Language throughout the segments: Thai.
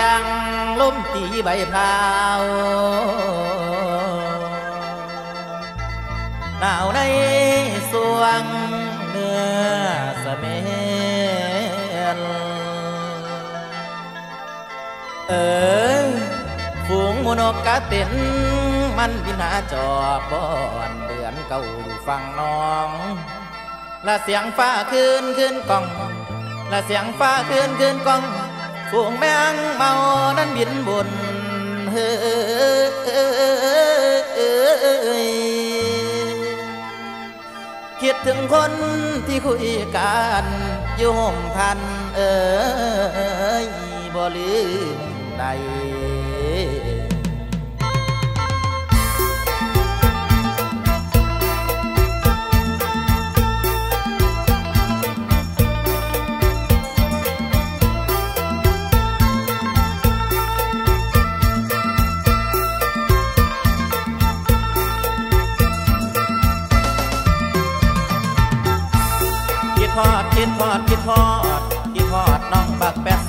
ยงลมตีใบพราวหนาวในสวงเนื้อสเมนเออฝูงมนกกะเต็นมันบินหาจอบบ่อนเดือนเก่าอยู่ฝั่งน้อง และเสียงฟ้าคืนคืนกอง และเสียงฟ้าคืนคืนกอง ฝูงแมงเมานั้นบินบนเฮ้ยคิดถึงคนที่คุยกันอยู่ห่มพันเอ้ยบ่ลืมใด คิดฮอดคิดฮอดคิดฮอดคิดฮอดน้องบักแปด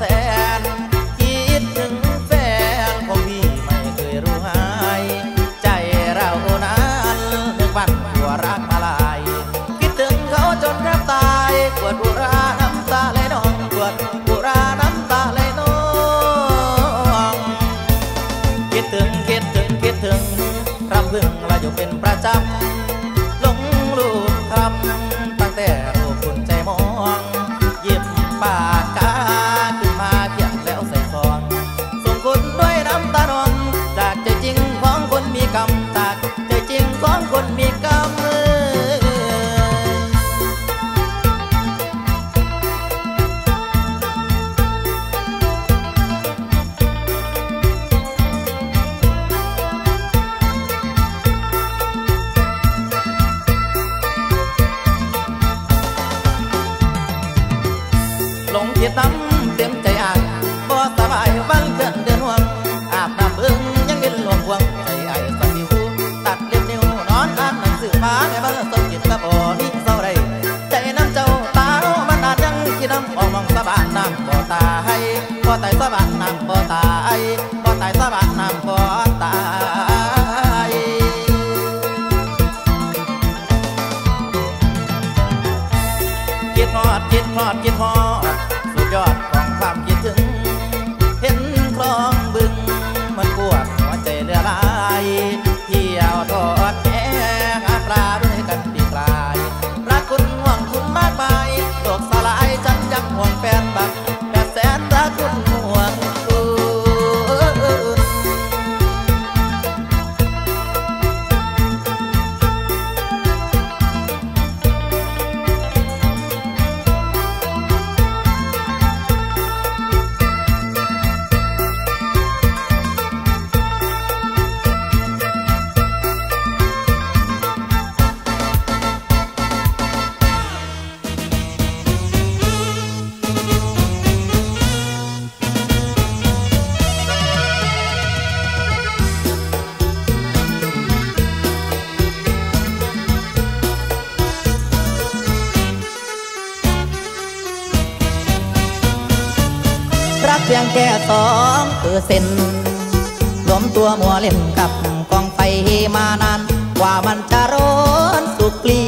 ว่ามันจะร้อนสุกเกลี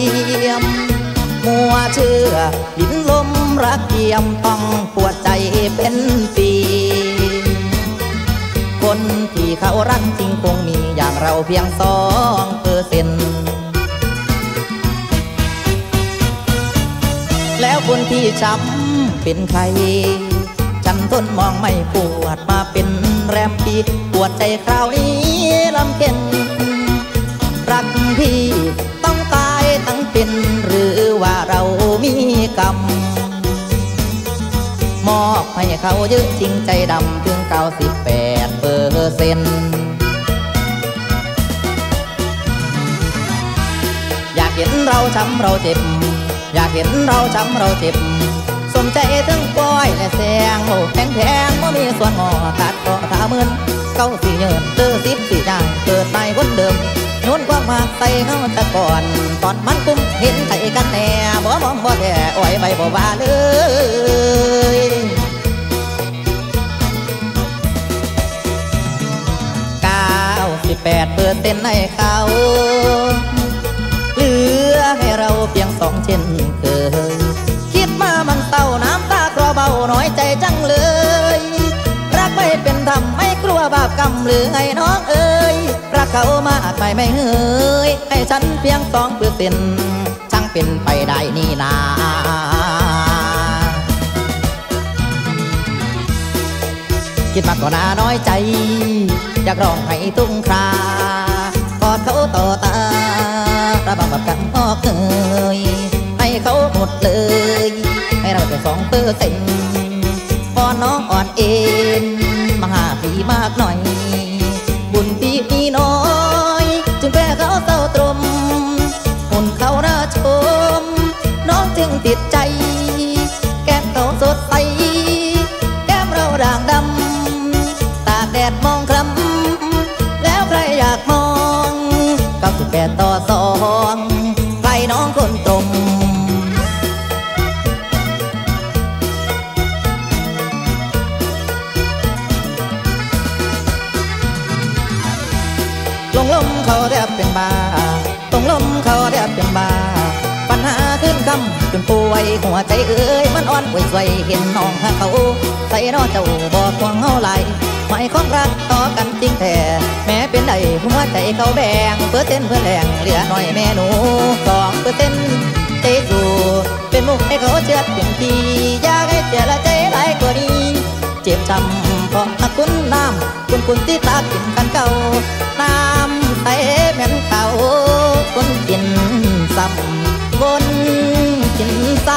ยม มัวเชื่อดินลมรักเกียมต้องปวดใจเป็นปีคนที่เขารักจริงคงมีอย่างเราเพียงสองเปอร์เซ็นต์แล้วคนที่ช้ำเป็นใคร ฉันทนมองไม่ปวดมาเป็นแรมปีปวดใจคราวนี้ลำเค็น พี่ ต้องตายทั้งเป็นหรือว่าเรามีกรรม มอบให้เขาเยอะจริงใจดำถึง98เปอร์เซ็นต์อยากเห็นเราช้ำเราเจ็บ อยากเห็นเราช้ำเราเจ็บ มใจทั้งปอยและแสงโหแพงแพงบ่มีส่วนหอขาดขอสามหมื่นเก้าสี่เงินเตอสิบสี่จางเกิดใหม่คนเดิมโน่นความมากใส่เข้าตะก่อน ตอนมันกุ้มเห็นใส่กันแน่บ่มองบ่แท้อ่อยใบบ่ว่าเลยเก้าสิบแปดเปอร์เซ็นในเขาเหลือให้เราเพียงสองเช่นเคย เต้าน้ำตาคลอเบาน้อยใจจังเลย รักไม่เป็นธรรมไม่กลัวบาปกรรมหรือไงน้องเอ๋ยรักเขามากไปไม่เฮ้ยให้ฉันเพียงสองเปื้อเซ็นต์ช่างเป็นไปได้นี่นาคิดมากกว่าน้อยใจ อยากร้องให้ตุ้งครากอดเขาต่อตาระบังแบบกันออกเอ้ย tình จนป่วยหัวใจเอ้ยมันอ่อนป่วยสวยเห็นน้องเขา ใส่นอเจ้าบอกควงเงาไหลหมายของรักต่อกันจริงแท้แม้เป็นไดหัวใจเขาแบ่งเพื่อเต้นเพื่อแหลงเหลือหน่อยแม่หนูสองเพื่อเต้นเต์จูเป็นมุกให้เขาเชื่อเต็มทีอยากให้เสียละใจหลายกว่านี้ เจ็บจำเพราะหัคุณน้ำคุณคุณที่ตากินกันเก่าน้ำใสเหม็นเก่าคุณกินซ้ำบน 人生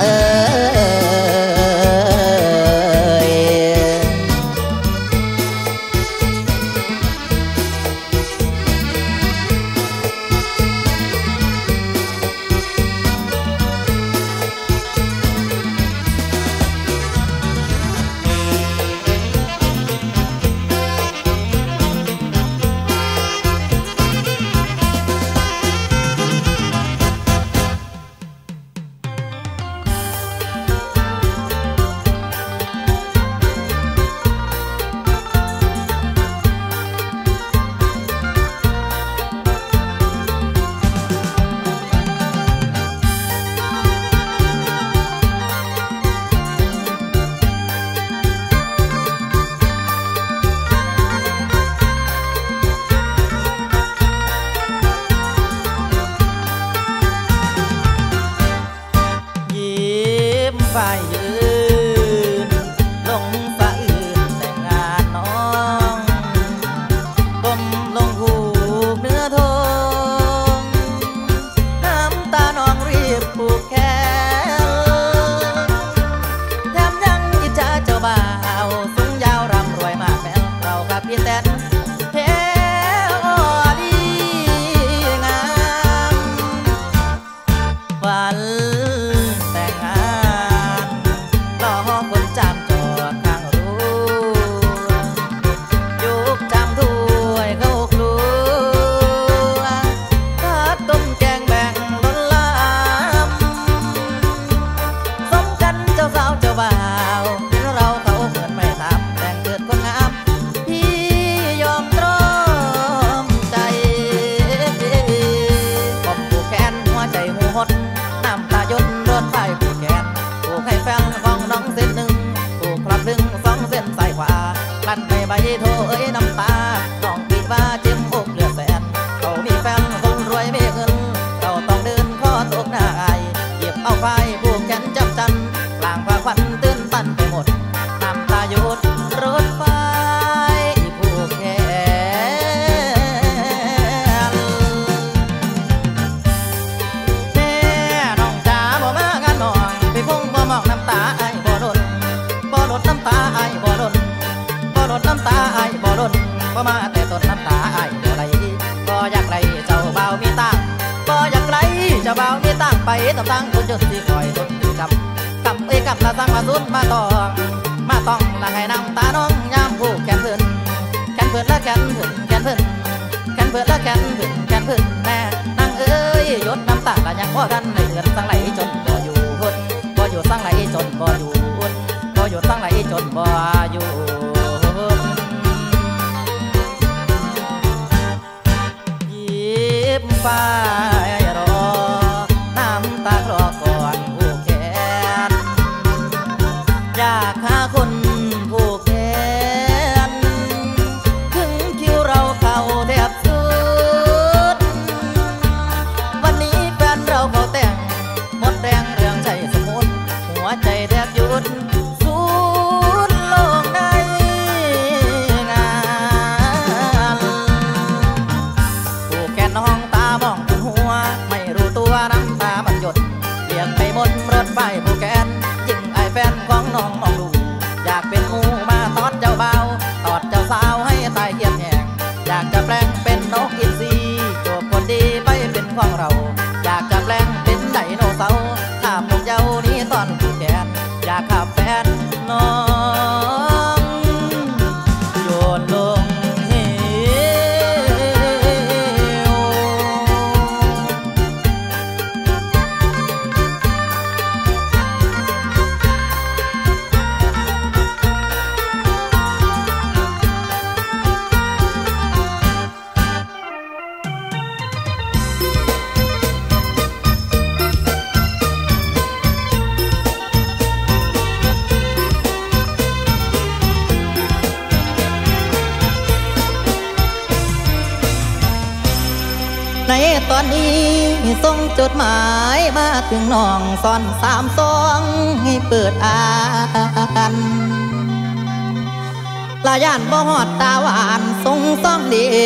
呃 Bayi. อยู่ตั้งหลายจนบ่อยู่บ่อยู่สร้างหลายจนบ่อยู่ยิ้มฟ้า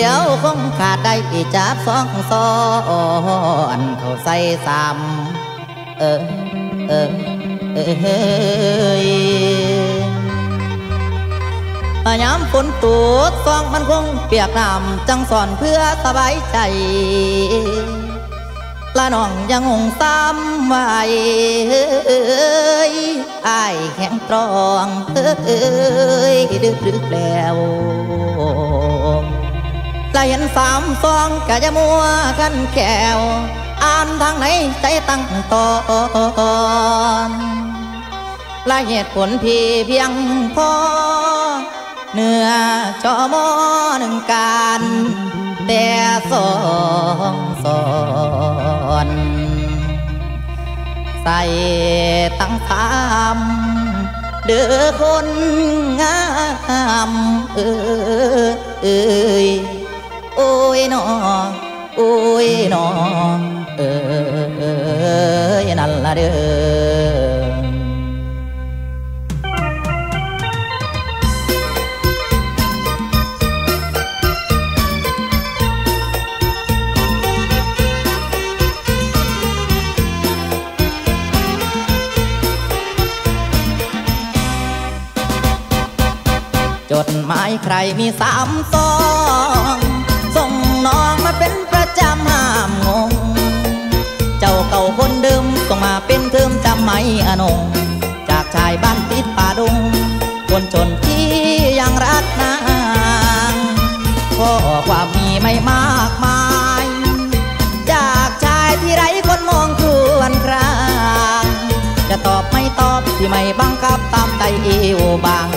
ยวคงขาดได้อีจับสองซ้อนเขาใส่สามเออเออเอ้ยยามฝนตกซองมันคงเปียกน้ำจังสอนเพื่อสบายใจละน้องยังงงซ้ำไว้อายแข็งตรองเอ้ยดึกดึกแล้ว ละเห็นสามซองกะจะมัวกันแก้ว อ่านทางไหนใจตั้งตอนและเหตุผลพี่เพียงพอเนื้อจอมอหนึ่งการ แต่สองสอนใส่ตั้งสามเด้อคนงามเอ้ยเอ้ย โอ้ยนอโอ้ยนอเอ้ยนั่นละเด้อจดหมายใครมีสามซองำไม่อนงจากชายบ้านติดป่าดง คนจนที่ยังรักนางก็ความมีไม่มากมาย จากชายที่ไร้คนมองควรคราง จะตอบไม่ตอบที่ไม่บังคับตามใจเอวบาง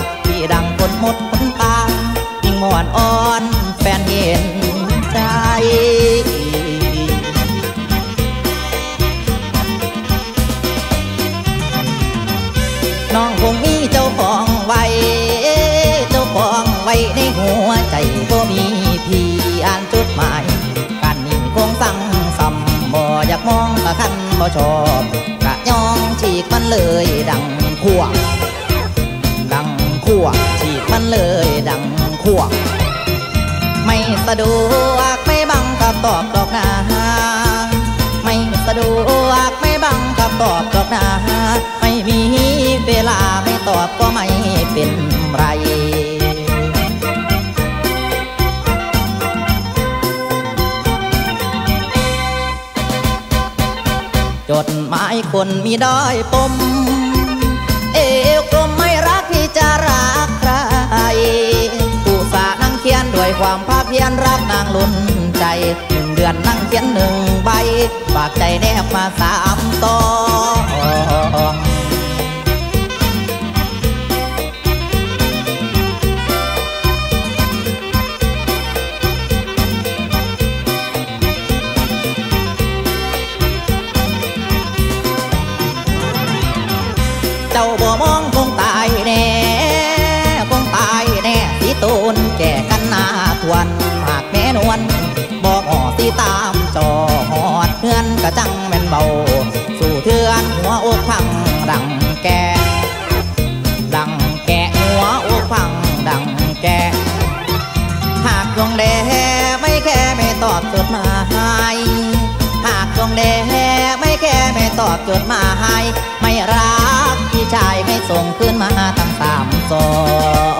มองตะคันบ่ชอบกะยองฉีกมันเลยดังขวดังขวฉีกมันเลยดังขวไม่สะดวกไม่บังกับตอบดอกนาไม่สะดวกไม่บังกับตอบดอกนาไม่มีเวลาไม่ตอบก็ไม่เป็นไร จดหมายคนมีด้อยปม เอวกลมไม่รักที่จะรักใครผู้สานั่งเขียนด้วยความภาคเพียรรักนางลุนใจหนึ่งเดือนนั่งเขียนหนึ่งใบ ฝากใจแนบมาสามต่อ ตามจอหอดเพื่อนกะจังแม่นเบา สู่เทือนหัวอกพังดังแกดังแกหัวอกพังดังแกหากดวงแดไม่แค่ไม่ตอบจดหมายหากดวงแดไม่แค่ไม่ตอบจดหมายไม่รักพี่ชายไม่ส่งคืนมาทั้งสามซอง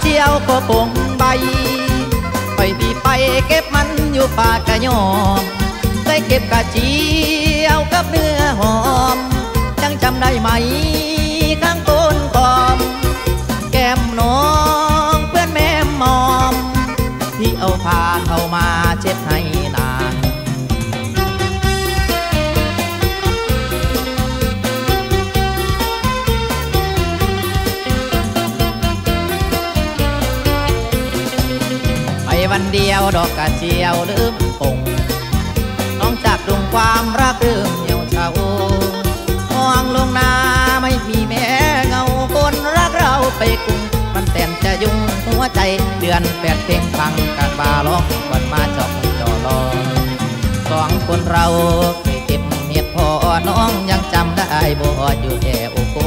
เจียวก็ปงใบไปพี่ไปเก็บมันอยู่ป่ากระยอมได้เก็บกระเจียวกับเนื้อหอมยังจำได้ไหมข้างต้นกอม แก้มน้องเพื่อนแม่มอม ที่เอาผ้าเข้ามาเช็ดให้นาง วันเดียวดอกกระเจียวลืมปงน้องจากดวงความรักเริ่มเหี่ยวเฉามองลงนาไม่มีแม่เงาคนรักเราไปกุงมันแต่นจะยุ่งหัวใจเดือนแปดเพลงฟังกันบาร้องก่อนมาจอบจอรอสองคนเราเคยเก็บเมียดพอน้องยังจำได้บ่อยู่แค่โอโก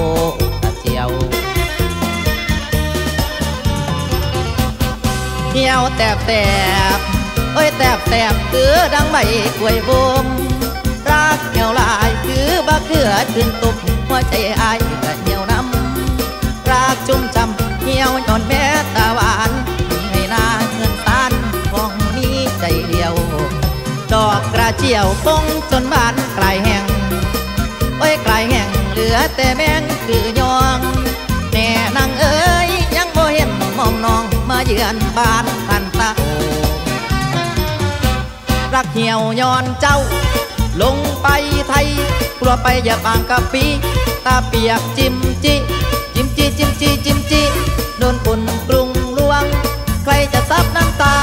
เหี่ยวแตบแตบเอ้ยแตบแตบคือดังใบกล้วยบมรักเหี่ยวหลายคือบักเกือขึ้นตุกหัวใจอายก็เหี่ยวน้ำรักจุ่มจำเหี่ยวย้อนแม่ตาหวานให้นาเงินตานของมีใจเดียว ดอกกระเจียวปงจนบานกลายแห้งโอ้ยกลายแห้งเหลือแต่แมงคือยอง เยือนบ้านทันตาโอรักเหี่ยวย้อนเจ้า ลงไปไทย กลัวไปอย่าบางกะปี ตาเปียกจิมจิจิมจิจิมจิจิมจิโดนฝุ่นกรุงลวง ใครจะซับน้ำตา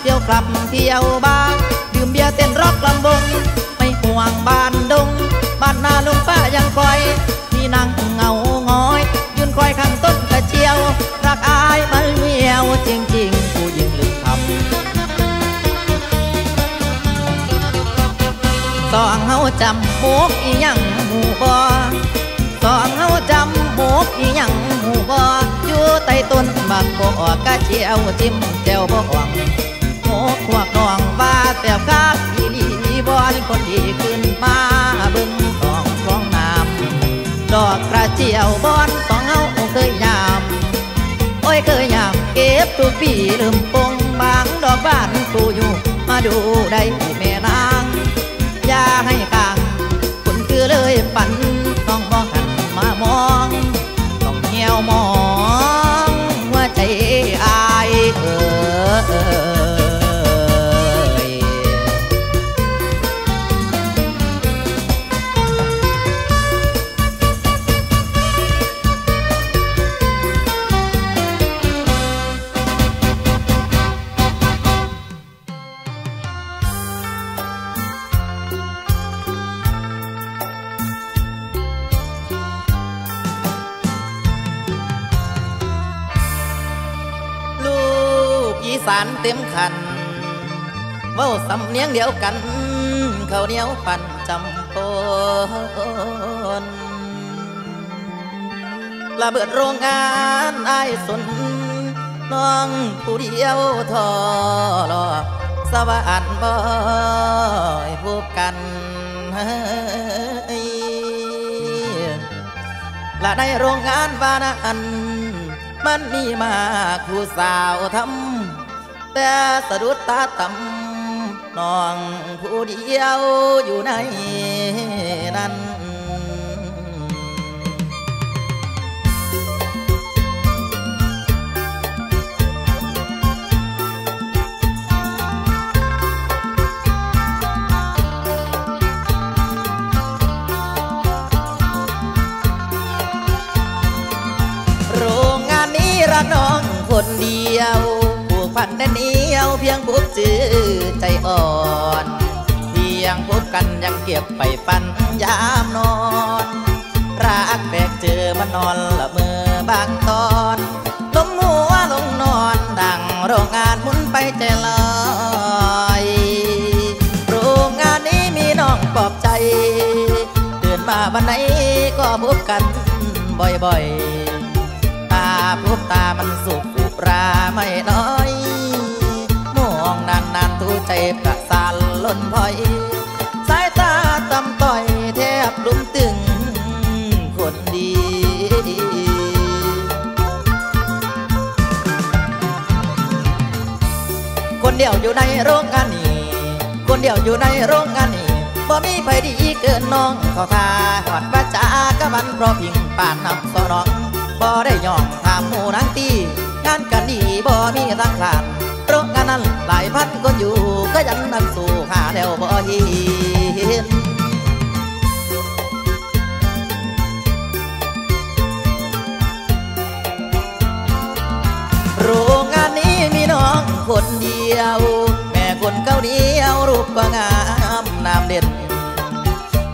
เที่ยวกลับเที่ยวบ้าร์ดื่มเบียร์เต้นร็อกลำวงไม่ห่วงบ้านดง บ้านนาลุงป้ายังคอย มีนาง จำโมกอีหยังหมู่บ่สองเฮาจำโมกอีหยังหมู่บ่อยู่ใต้ต้นบักบ่กระเจียวจิ้มแก้วบ่หวังโมกพวกน้องว่าแต่คักอีหลีบ่นี่คนดีขึ้นมาเบิ่งของของน้ำดอกกระเจียวบอนสองเฮาเคยยามโอ้ยเคยยามเก็บทุกปีลืมปงบางดอกบ้านกูอยู่มาดูได้แม่นา ยฝัน สำเนียงเดียวกัน เขาเหนียวปั่นจำปนระเบิดโรงงานไอ้สนน้องผู้เดียวทอรอสวรรค์บ่อยพบกันและในโรงงานวานัน มันมีมากผู้สาวทำแต่สะดุดตาต่ำ น้องผู้เดียวอยู่ในนั้นโรงงานนี้รักน้องคนเดียวผูกพันแน่นี เพียวเพียงพบเจอใจอ่อน เพียงพบกันยังเก็บไปปันยามนอน รักแบกเจอมันอนละเมอบางตอนล้มหัวลงนอนดังโรงงานหมุนไปใจลอยโรงงานนี้มีน้องปลอบใจตื่นมาวันไหนก็พบกันบ่อยๆ ตาพบตามันสุขอุราไม่น้อยานนานทูใจประสานล้นพอย สายตาตำต่อยแทบลุมตึงคนดีคนเดียวอยู่ในโรงงานนี้ คนเดียวอยู่ในโรงงานนี้บ่มีไผดีเกินน้องเขาทาหอดว่าจากะมันเพราะพิงป่านนำสนองบ่ได้ย่องถามหมูนางตีงานกันดีบ่มีทางขาด พันคนอยู่ก็ยังนั่งสู้หาแล้วบ่เห็นโรงงานนี้มีน้องคนเดียว แม่คนเกาเดียวรูปก็งามนามเด่น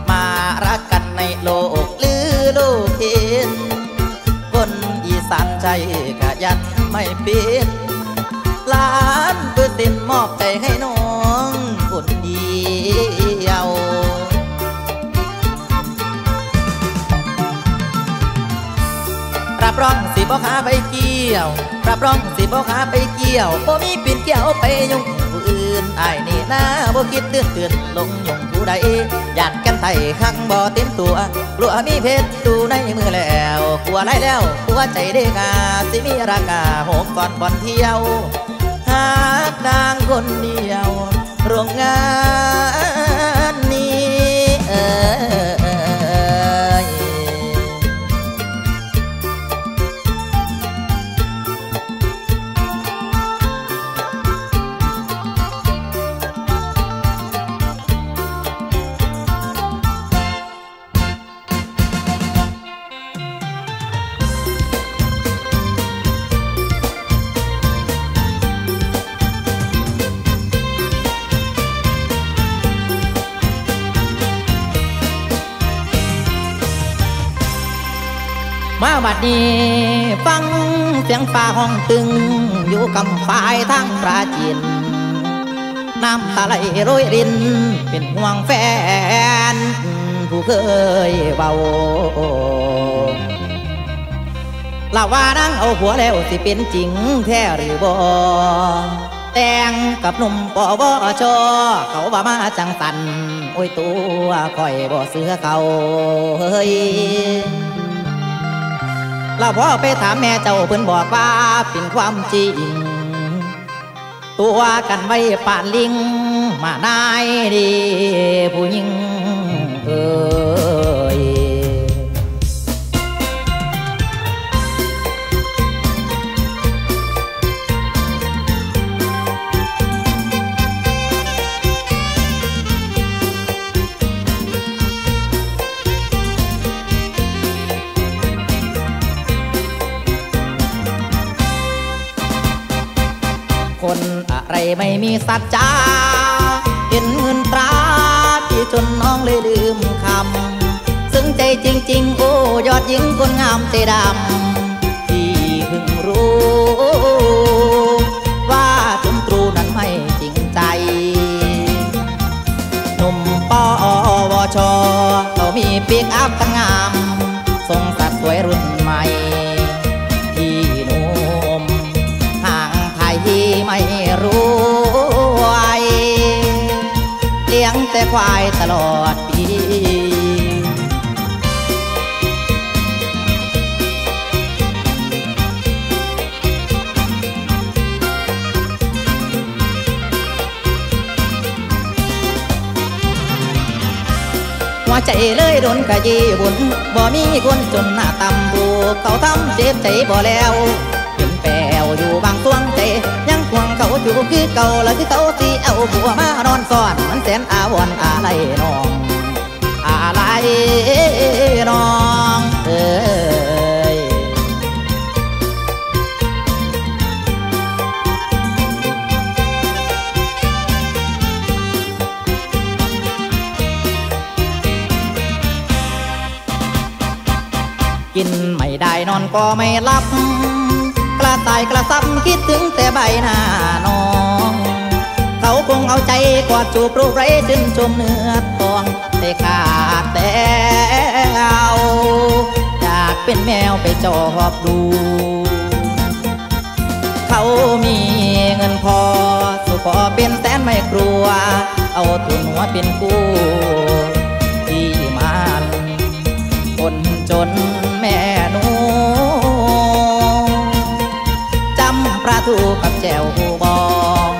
มารักกันในโลกหรือโลกเห็นคนอีสานใจกะยันไม่เป็น ล้านเปอร์เซ็นต์มอบใจให้น้องคนเดียวรับรองสิบ่ขาไปเกี่ยวรับรองสิบ่ขาไปเกี่ยวบ่มีปิ่นเกี่ยวไปยุ่งผู้อื่นอายนี่นะบ่คิดเตือนเตือนลงยุ่งผู้ใดอยากกันไทยข้างบ่เต็มตัวกลัวมีเพชรดูในมือแล้วกลัวไรแล้วกลัวใจเด้กาสิมีราคาหกก่อนบ่อนเที่ยว กนางคนเดียวโรงงาน มาบัดนี้ฟังเสียงฟ้าห้องตึง อยู่กำฝ่ายทางปราจีนน้ำตาไหลโรยริน เป็นห่วงแฟน ผู้เคยเบาลาว่านั่งเอาผัวแล้วสิเป็นจริงแท้หรือบ่แต่งกับหนุ่มปอบชเขาว่ามาจังสัน โอ้ยตัวคอยบ่เสือเขาเฮ้ย เราพอไปถามแม่เจ้าเพิ่นบอกว่าเป็นความจริง ตัวกันไว้ป่านลิง มานายดีผู้หญิงเออ ไม่มีสัจจาเห็นเงินตราพี่จนน้องเลยลืมคำ ซึ่งใจจริง ๆ โอ้ยอดหญิงคนงามใจดำที่เพิ่งรู้ ว่าจนตรูนั้นไม่จริงใจหนุ่มปอวชเขามีปีกอัพกันงาม ควายตลอดปีหัวใจเลยโดนกะยีบุญบ่มีคนจนหน้าตำบูเขาทำเจ็บใจบ่แล้วเป็นแปวอยู่บางส่วงใจ เขาอยู่คือเก่าแล้วคือเขาสิเอาผัวมานอนซ่อนมันแสนอาวรอะไรน้องอะไรน้องเอ้ยกินไม่ได้นอนก็ไม่หลับ ตายกระซับคิดถึงแต่ใบหน้าน้อง เขาคงเอาใจกอดจูบรูปไรชื่นชมเนื้อทองแต่ขาดแต่เป็นแมวไปจอบดู เขามีเงินพอ สุขอเป็นแสนไม่กลัว เอาทุนหัวเป็นกู้ำปลาทูกับแจวบอง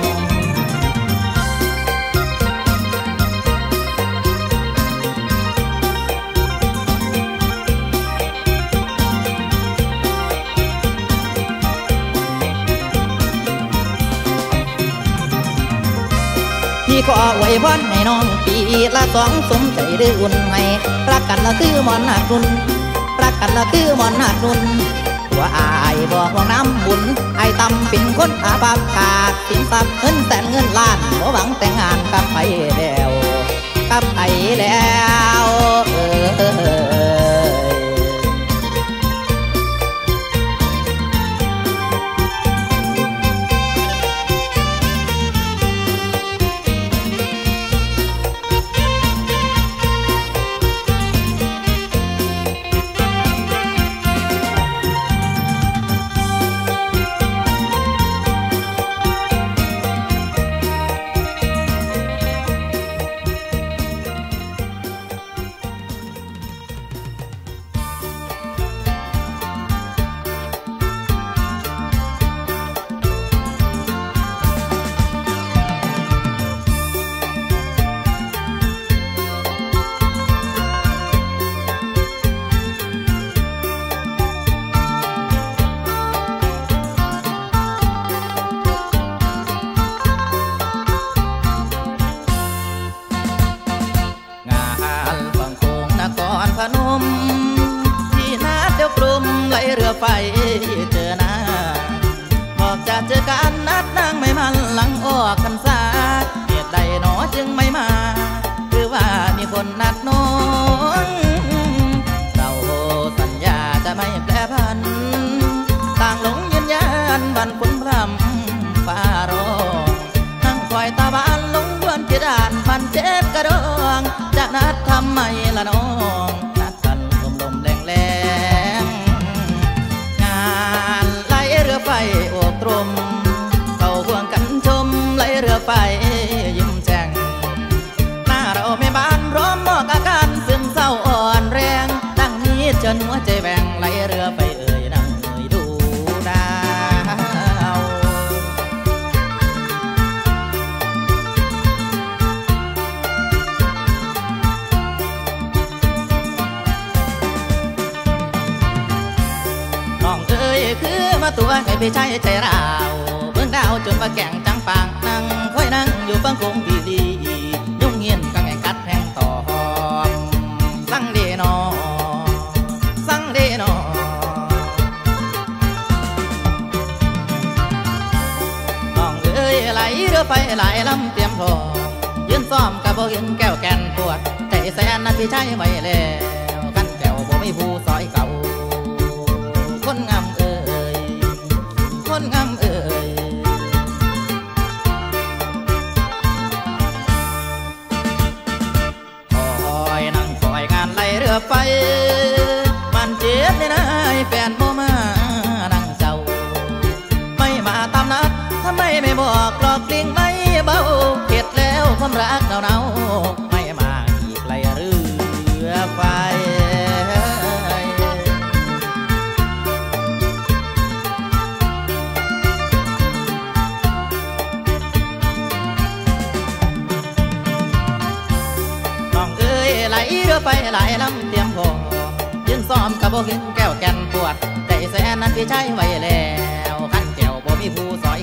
พี่ขอไว้วันให้น้องปีละสองสมใจดื้ออุ่นให้รักกันละคือมอนหักนุนรักกันละคือมอนหักนุน ว่าอายบอกว่าน้ำบุญไอ้ตำเป็นคนอาภัพขาดสินทรัพย์เงินแสนเงินล้านบ่หวังแต่งงานกับไปแล้วกับไปแล้วเออ หัวใจแหว่งไหลเรือไฟเอ่ยนั่งเอ่ยดูดาวน้องเอ้ยคือมาตัวให้พี่ชายใจเราวเบิ่งดาวจนว่าแก่งจังปางนั่งค่อยนั่งอยู่ฟังคงดีดี ลำเตรียมพร้อยืนซ้อมกับบ่เห็นแก้วแก่นปวดใจแสนนั้นพี่ชายไว้แล้วกันแก้วบ่มีผู้ซอยเก่า คนงามเอ่ยคนงามเอ่ยคอยนั่งคอยงานไล่เรือไฟ ความรักเนาๆไม่มาอีกไล่เรือไฟน้องเอ้ยไหลเรือไปหลายลำเตรียมพอยืนซ้อมกับบ่เห็นแก้วแก่นปวดใจแสนนั้นพี่ใช้ไว้แล้วขันแก้วบ่มีผู้ซอย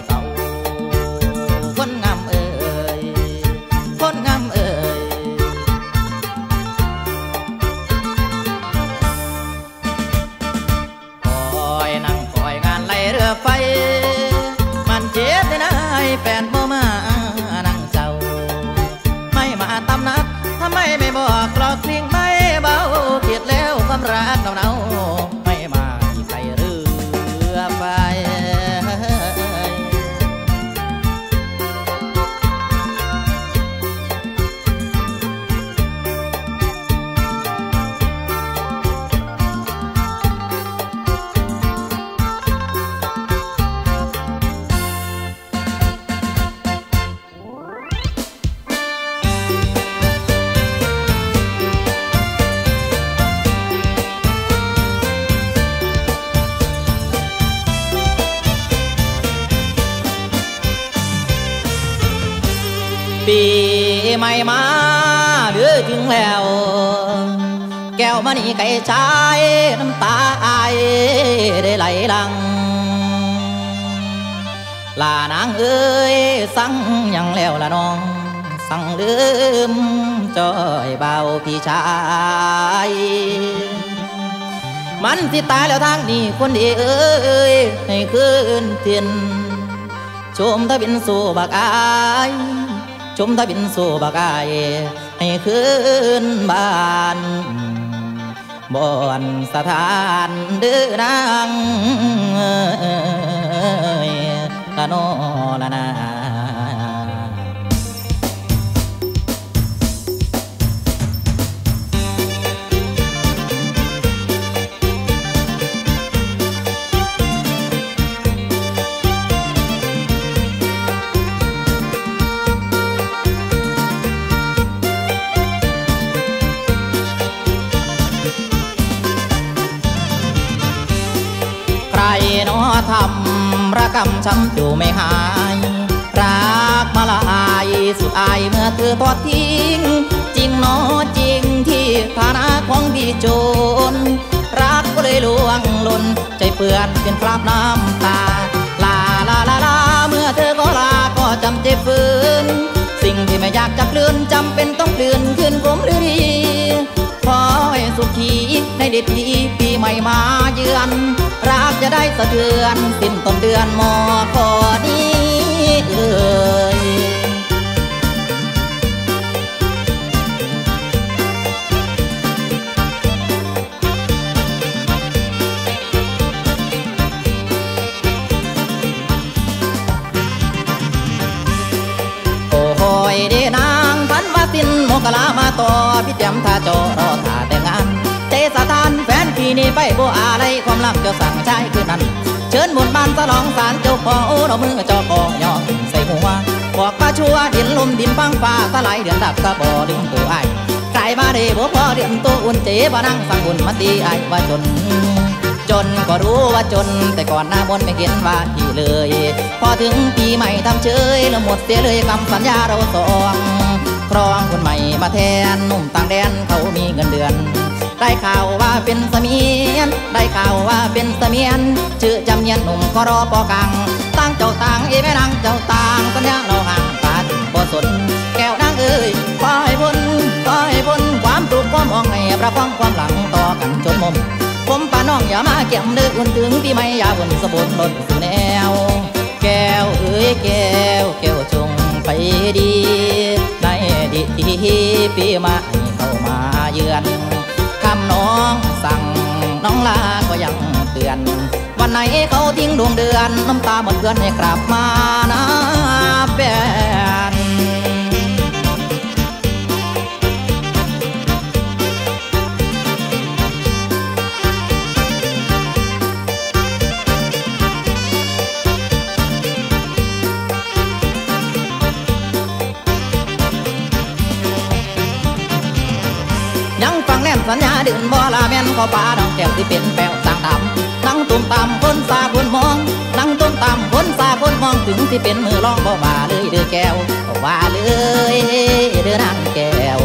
ไก่ชายน้ำตาอายได้ไหลลังลานางเอ้ยสั่งยังแล้วละน้อง สั่งลืมจอยเบาพี่ชาย มันสิตายแล้วทางนี้คนดีเอ้ยให้คืนเทียนชมทบินสู่บักอายชมทบินสู่บักอายให้คืนบ้าน บ่อนสถานดื้อนางละโนละนา ทำระกำช้ำอยู่ไม่หาย รักมาละอายสุดอายเมื่อเธอทอดทิ้ง จริงเนอจริงที่ฐานะของพี่โจรรักก็เลยลวงหล่นใจเปื้อนเป็นคราบน้ำตา ลาลาลาลาเมื่อเธอก็ลาก็จำเจ็บฝืนสิ่งที่ไม่อยากจะเลือนจำเป็นต้องเลือนขึ้นผมหรือดี ขอให้สุขีในเด็ดทีปีใหม่มาเยือนรักจะได้สะเทือนสิ้นต้นเดือนมอขอนี้เอ่ย สลามาต่อพี่เตรียมท่าจอรอท่าแต่งงานเจสถานแฟนพี่นี่ไปบัวอะไรความลับเจ้าสั่งใช้คือนั้น เชิญหมดบ้านสลองสารเจ้าพ่อโอ้เรามือเจ้าก่อย่อนใส่หัวบอกป้าชัวดินลมดินฟังฟ้าสลายเดือนดับตะบ่ลืมตัวไอ้ใครมาได้บ่พอเดือนตัวอุ่นเจ๊บ่นั่งฟังอุ่นมาตีไอ้ว่าจนจนก็รู้ว่าจน แต่ก่อนหน้าบนไม่เห็นว่าที่เลย พอถึงปีใหม่ทำเฉยแล้วหมดเสียเลยคำสัญญาเราสอง รองคนใหม่มาแทนหนุ่มต่างแดนเขามีเงินเดือน ได้ข่าวว่าเป็นเสมียน ได้ข่าวว่าเป็นเสมียน ชื่อจำเนียนหนุ่มก็รอปอกังตั้งเจ้าต่างเอ้แม่นางเจ้าต่างสัญญาเราห่างปาถึงบ่สนแก้วนางเอ้ยขอให้พ้นขอให้พ้นความทุกข์ความมองให้ประคองความหลังต่อกันจนมุมผมป้าน้องอย่ามาเกี่ยมเดืออุ่นถึงปีใหม่อย่าบนสะบนลดสู่แนว แก้วเอ้ยแก้วแก้วจงไปดี ที่ปีใหม่เข้ามาเยือนคำน้องสั่งน้องลาก็ยังเตือน วันไหนเขาทิ้งดวงเดือน น้ำตาหมดเพื่อนให้กลับมานะแฟน สัญญาดื่นบ่ลาแม่นขอป้าดองแก้วที่เป็นแป้วต่างดำนั่งตุ่มตามคนสาคนมองนั่งตุ่มตามคนสาคนมองถึงที่เป็นมือรองบ่บาเลยเด้อแก้วบ่ว่าเลยเด้อนางแก้ว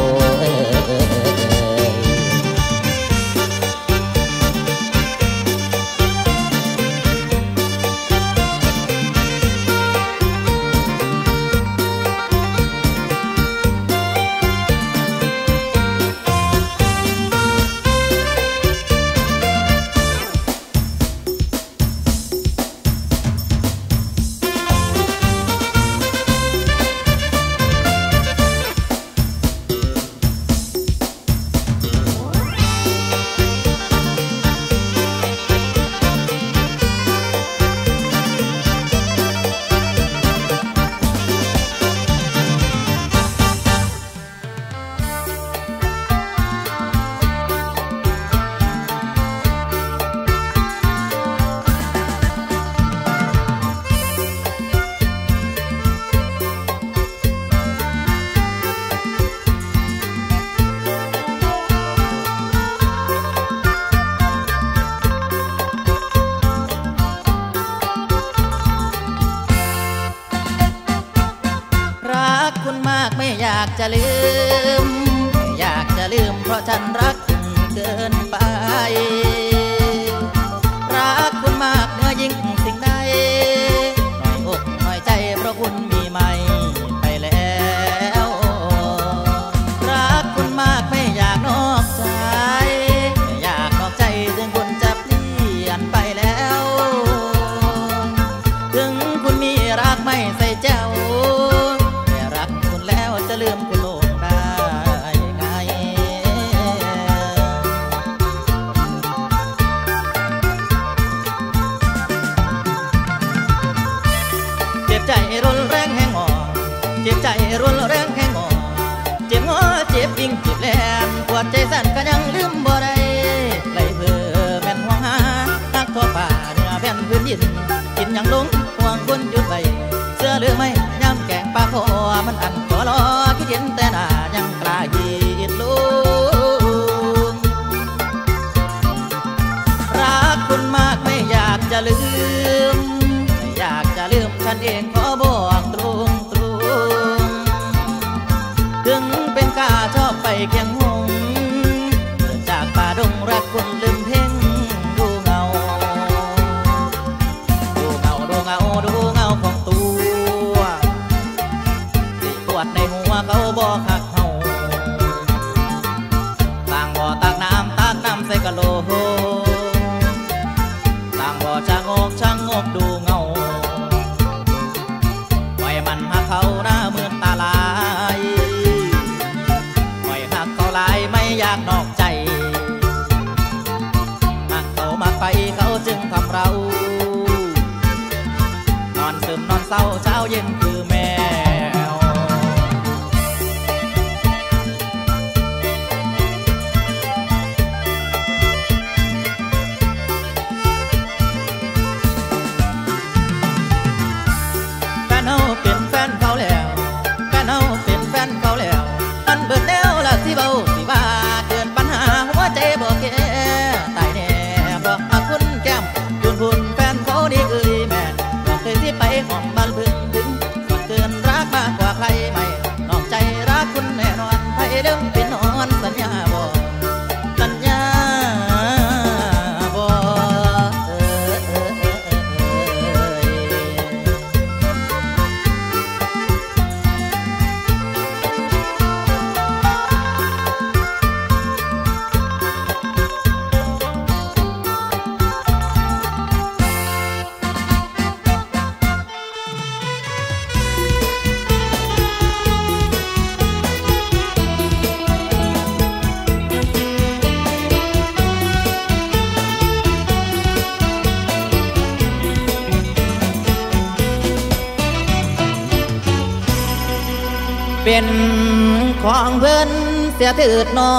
เถิดน้อ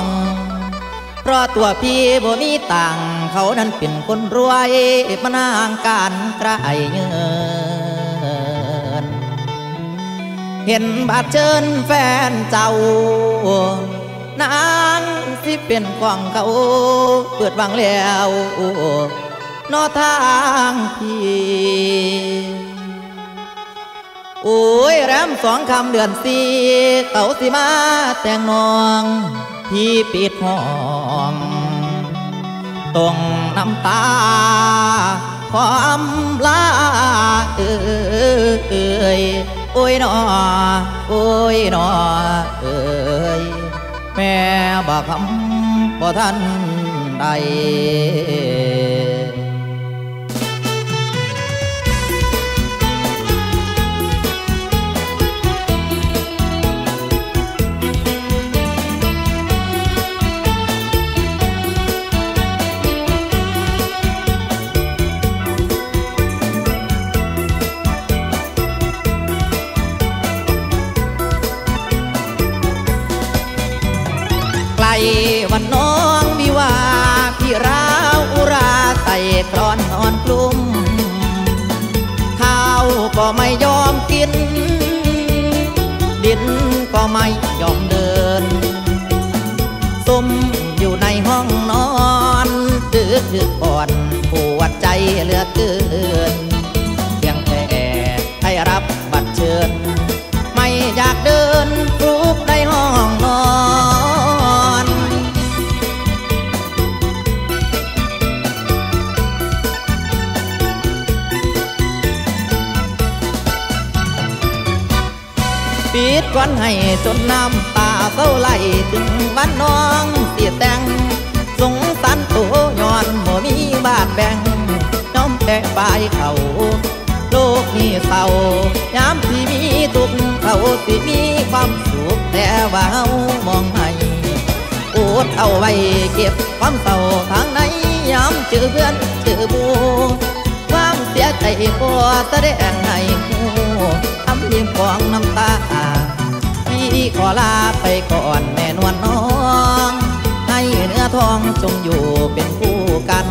งเพราะตัวพี่บ่มีตังเขานั้นเป็นคนรวยมานางการกระไอเงิน เห็นบาดเชิญแฟนเจ้านางที่เป็นของเขาเปิดวังแล้วนอทางพี่ โอ้ยแล้ว สองคำเดือนสี่เขาสิมาแต่งนองที่ปิดห้องตรงน้ำตาความลาเอ้ยโอ้ยนอโอ้ยนอเอ้ยแม่บักคำบ่ท่านใด เกินเพีงแต่ให้รับบัตรเชิญ ไม่อยากเดินฟลุกในห้องนอนปิดวันให้จนน้ำตาเศร้าไหลถึงบ้านน้องเสียแต่ง แพ้ปลายเขาโลกนี้เศร้ายามที่มีทุกเขาสิมีความสุขแต่ว่าเฮามองให้อดเอาไว้เก็บความเศร้าทางในยามเจอเพื่อนเจอบูความเสียใจก็แสดงให้หูทำยิ้มฟองน้ำตาพี่ขอลาไปก่อนแม่นวลน้อง ให้เนื้อทองจงอยู่เป็นคู่กัน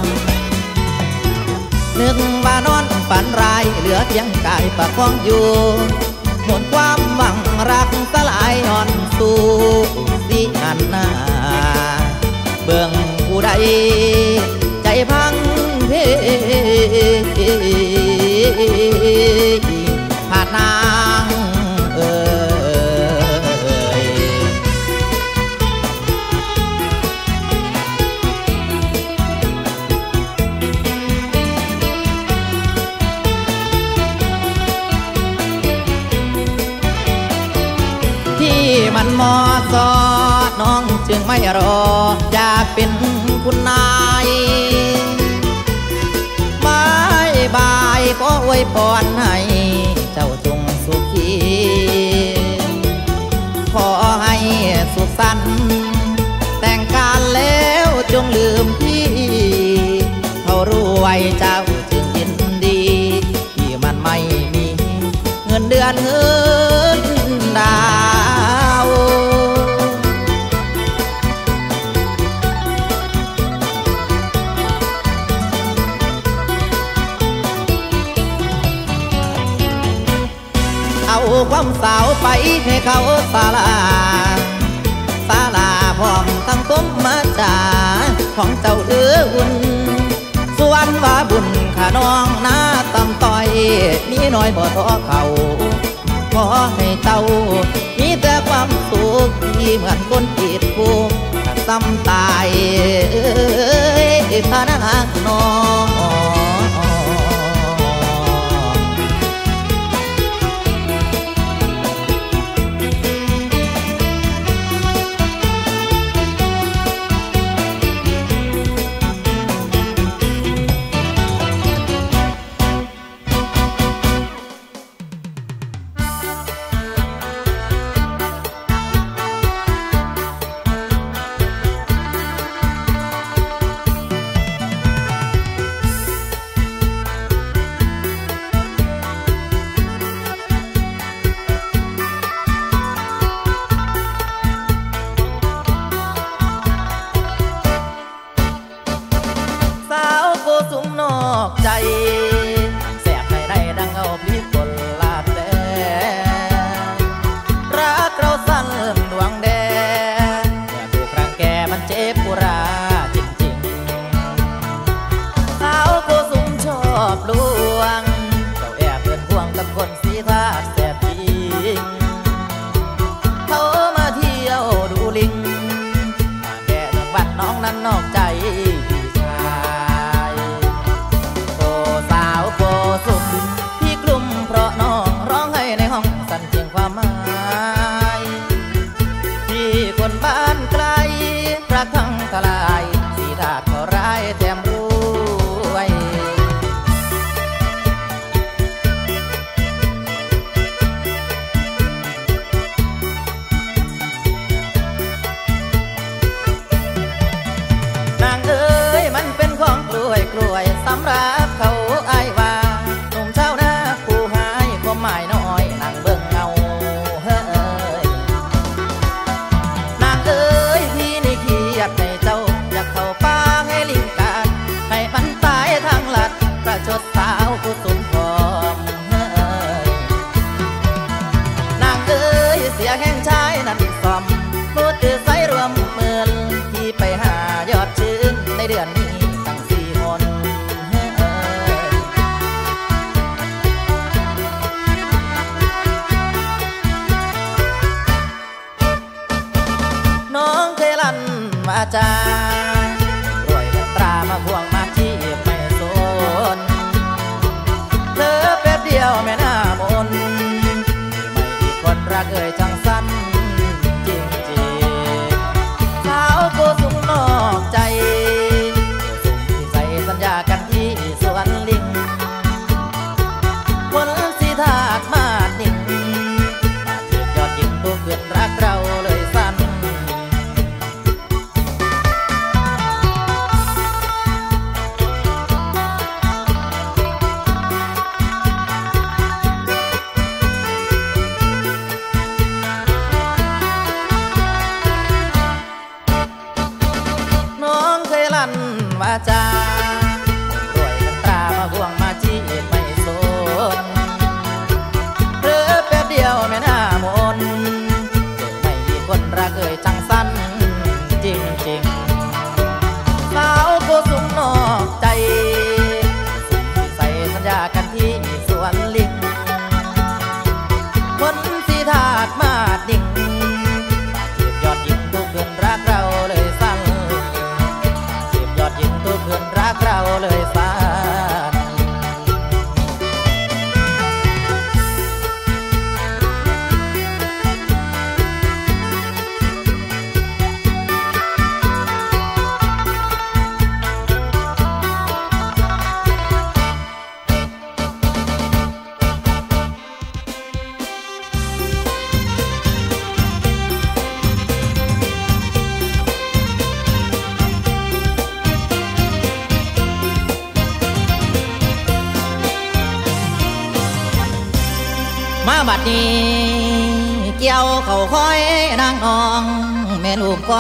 นึกว่านอนฝันร้ายเหลือเพียงกายประคองอยู่หมดความหวังรักสลายนอนสู่สิอันนาเบื้องผู้ใดใจพังเพ วยพรให้เจ้าจงสุขี ขอให้สุขสันต์แต่งการแล้วจงลืมพี่ เขารวยเจ้าจึงยินดี ที่มันไม่มีเงินเดือนเงิน ไปให้เขาศาลาศาลาพร้อมทั้งต้มมาจาของเจ้าเดืออุ่นส่วนว่าบุญขาน้องหน้าตำต้อยมีน้อยบ่ท้อเขาขอให้เจ้ามีแต่ความสุขที่เหมือนคนติดคุกซ้ำตายเอ้ยพานักน้อง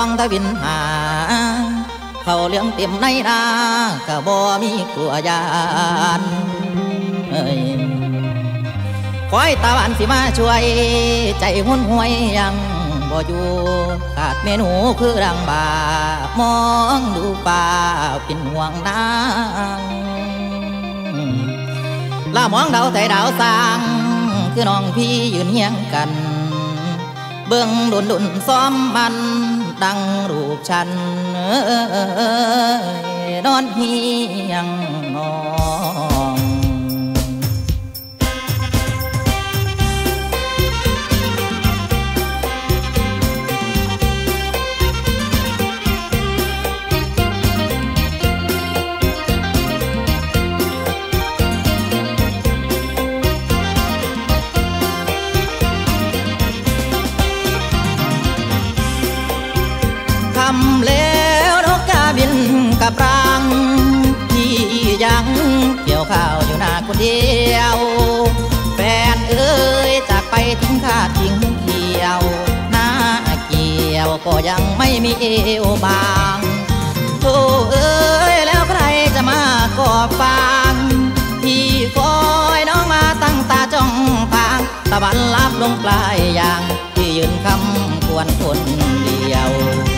องทวินหา เขาเลี้ยงเต็มในนากะบ่มีกลัวยานคอยตาวันสิมาช่วย ใจหุ่นหวยยังบ่อยู่ขาดเมนูคือรังบามองดูป่าเป็นห่วงนางลามองดาวแต่ดาวสร้าง คือน้องพี่ยืนเฮียงกัน เบื้งดุนดุนซ้อมมัน ดังรูปฉันเอ้ยนอนเฮียงนอน คนเดียว แฟนเอ้ยจากไปทิ้งข้าทิ้งเที่ยว หน้าเกี่ยวก็ยังไม่มีเอวบางโธ่เอ้ยแล้วใครจะมากอบฟังพี่คอยน้องมาตั้งตาจ้องทางตะวันลับลงปลายยางที่ยืนคำควรคนเดียว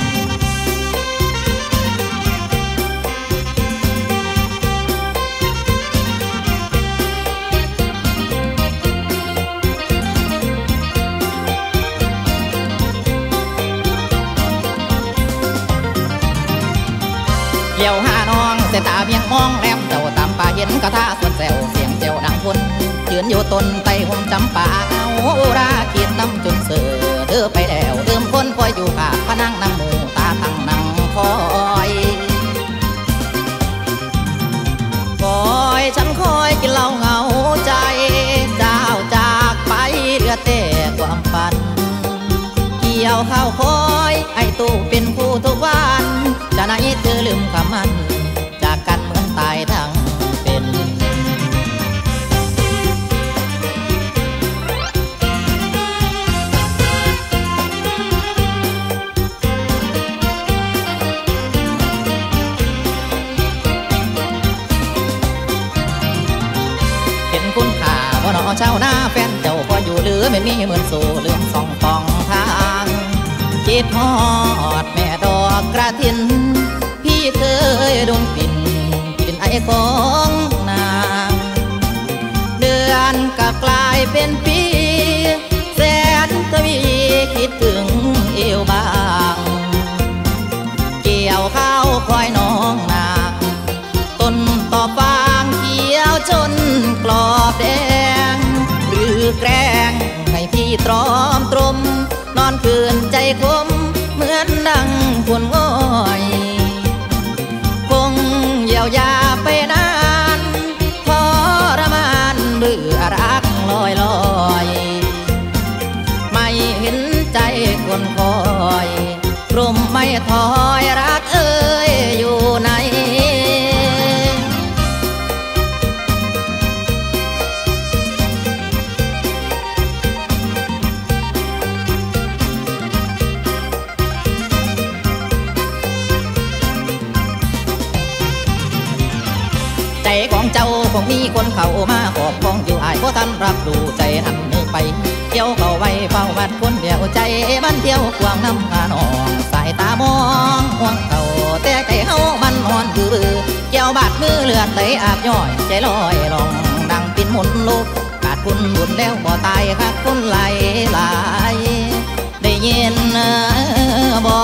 เลี้ยวหาน้องเสตาเบียงมองแรมเจ้าตามป่าเห็นกระทาส่วนแซวเสียงเจ้าดังคนยืนอยู่ต้นไตหุ่มจำป่าเอาราเกียนน้ำจนเสือเธอไปแล้วเติมคนคอยอยู่ขาดพนังนั่งหมูตาตั้งนั่งคอยคอยฉันคอยกินเหล้าเหงาใจเจ้าจากไปเหลือแต่ความฝัน เกี่ยวข้าวคอยไอตู้เป็นผู้ทุกวัน ไหนเธอลืมคำมันจากกันเหมือนตายทั้งเป็นเห็นคุณค่าว่านอเจ้าหน้าแฟนเจ้าพออยู่เหลือไม่มีเหมือนสู่เรื่องสองปองทาง คิดฮอดแม่ดอกกระทิน เคยดมกลิ่นกลิ่นไอของนางเดือนก็กลายเป็นปีแสนทวีคิดถึงเอวบาง เกี่ยวข้าวคอยน้องนางต้นต่อฟางเขียวจนกรอบแดง หรือแกล้งให้พี่ตรอมตรม นอนคืนใจคม คอยรักเอ่ยอยู่ไหนใจของเจ้าคงมีคนเข้ามาขอบของอยู่อายเพราะทำรับดูใจทำานไม่ไป จียวเข้าไว้เฝ้าบัดคนเดียวใจมันเที่ยวควางน้ำกานองสายตามองห่วงเขาแต่ใจเฮามันอ่อนคือเกี่ยวบาดมือเลือดไหลอาบย่อยใจลอยลองดังปินหมุนลูกขาดคุณบุญแล้วบ่ตายคักคุณไหลไหลได้ยินบ่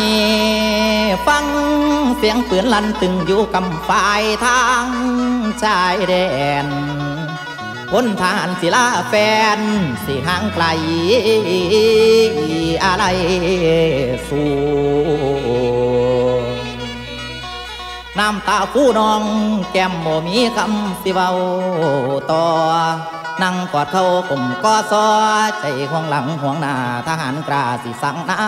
นี้ฟังเสียงปืนลั่นตึงอยู่กำฝ่ายทางชายแดนคนทานศิลาแฟนสีห่างไกลอะไรสู่น้ำตาฟูนองแก้มโมมีคำสิเบาต่อ นั่งกอดเขาผมก็ซอใจของหลังห่วงหน้าทหารกราสิสั่งน้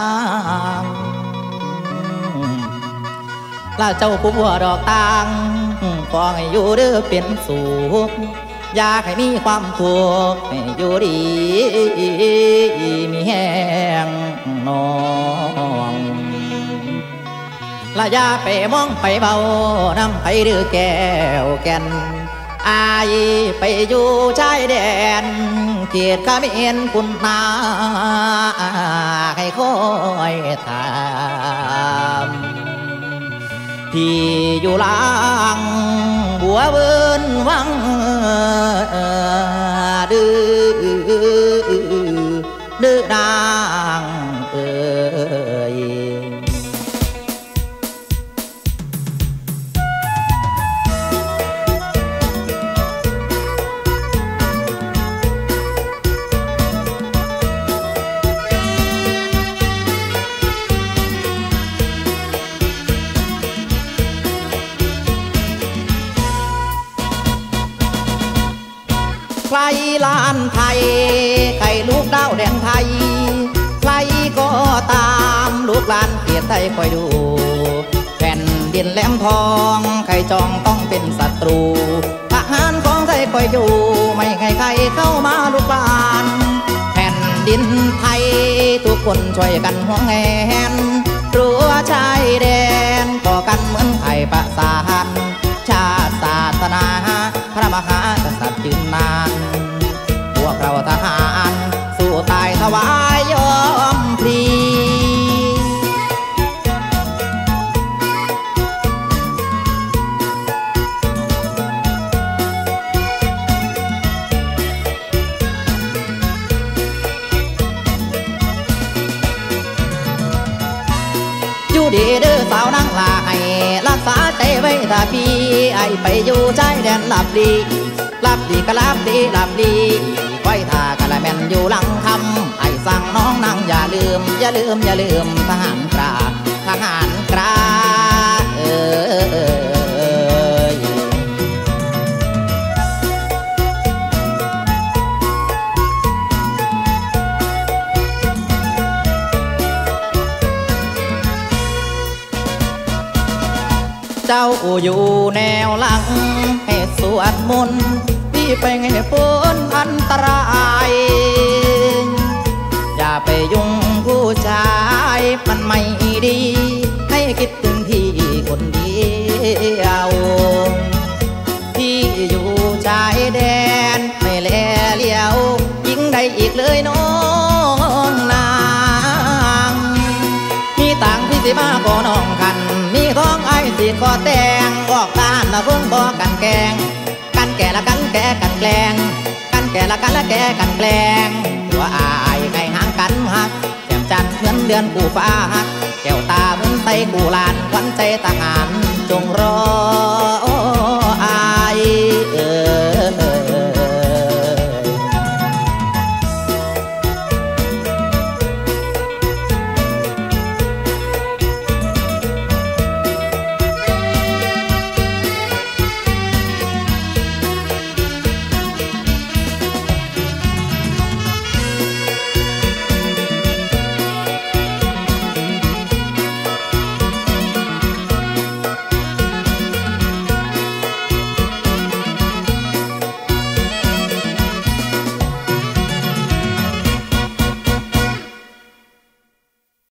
ำลาเจ้าผู้บัวดอกตางขอให้อยู่เด้อเป็นสุขอยากให้มีความทุกข์ให้อยู่ดีมีแห้งนองลายาไปมองไปเบาน้ำไปเดือแก้วแก่นอายไปอยู่ชายแดนเกียรติขมิเนคุณนาให้คอยถา พี่อยู่หลังบัวเวินวังดื้อดื้อนาง ไทยคอยดู แผ่นดินแหลมทอง ใครจองต้องเป็นศัตรูทหารของไทยคอยอยู่ ไม่ให้ใครเข้ามาลุกลาน แผ่นดินไทย ทุกคนช่วยกันห่วงแหนรั้วชายแดนก่อกันเหมือนไทยประสานชาติศาสนา พระมหากษัตริย์ยืนนาน พวกเราทหาร สู้ตายถวาย ดีเด้อสาวนางลาให้รักษาใจไว้ถ้าพี่ไอไปอยู่ใจแดนลับดีลับดีก็ลับดีลับดีไว้ท่ากะละแม่นอยู่หลังคำไอสั่งน้องนางอย่าลืม อย่าลืมอย่าลืมทหารกราทหารกรา เจ้าอยู่แนวหลังให้สวดมนต์พี่ไปไงพ้นอันตราย อย่าไปยุ่งผู้ชายมันไม่ดี ให้คิดถึงพี่คนเดียวพี่อยู่ชายแดนไม่แลเลี้ยวยิงได้อีกเลยน้องนาง มีตังพี่สิมาก่อน้องคัน สิขอแต่งบอกบ้านละเพิ่งบอกกันแกง กันแก่ละกันแก่กันแกล้งกันแก่ละกันละแก่กันแกล้งตัวอายไงห่างกันหักแจ่มจันเหมือนเดือนกูฟ้าหักแก้วตาเหมือนไตกูลานควันใจทหารจงรอ